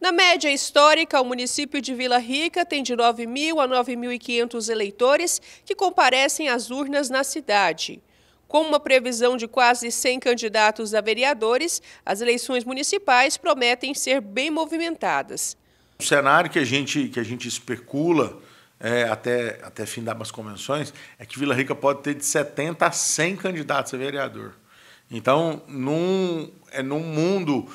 Na média histórica, o município de Vila Rica tem de 9.000 a 9.500 eleitores que comparecem às urnas na cidade. Com uma previsão de quase 100 candidatos a vereadores, as eleições municipais prometem ser bem movimentadas. O cenário que a gente, que a gente especula é, até, até fim das convenções é que Vila Rica pode ter de 70 a 100 candidatos a vereador. Então, num, é num mundo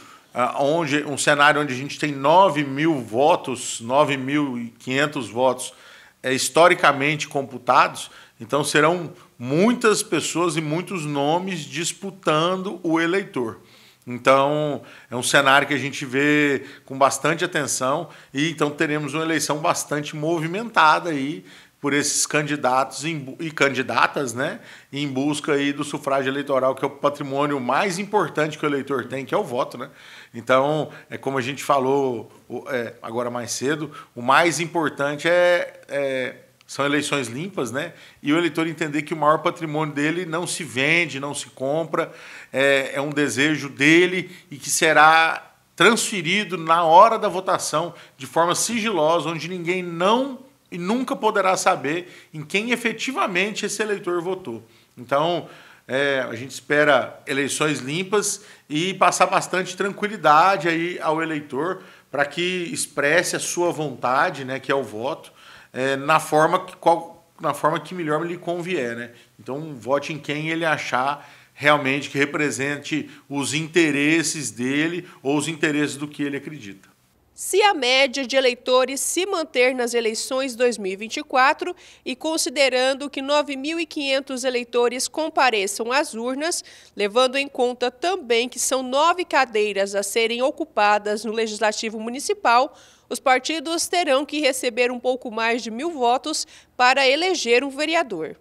onde um cenário onde a gente tem 9 mil votos, 9.500 votos é, historicamente computados, então serão muitas pessoas e muitos nomes disputando o eleitor. Então, é um cenário que a gente vê com bastante atenção e então teremos uma eleição bastante movimentada aí por esses candidatos e candidatas, né, em busca aí do sufrágio eleitoral, que é o patrimônio mais importante que o eleitor tem, que é o voto, né? Então, é como a gente falou é, agora mais cedo, o mais importante é, é são eleições limpas, né? E o eleitor entender que o maior patrimônio dele não se vende, não se compra, é, é um desejo dele e que será transferido na hora da votação de forma sigilosa, onde ninguém não e nunca poderá saber em quem efetivamente esse eleitor votou. Então, é, a gente espera eleições limpas e passar bastante tranquilidade aí ao eleitor para que expresse a sua vontade, né, que é o voto, é, na, forma que, qual, na forma que melhor lhe convier. Né? Então, vote em quem ele achar realmente que represente os interesses dele ou os interesses do que ele acredita. Se a média de eleitores se manter nas eleições 2024 e considerando que 9.500 eleitores compareçam às urnas, levando em conta também que são nove cadeiras a serem ocupadas no Legislativo Municipal, os partidos terão que receber um pouco mais de mil votos para eleger um vereador.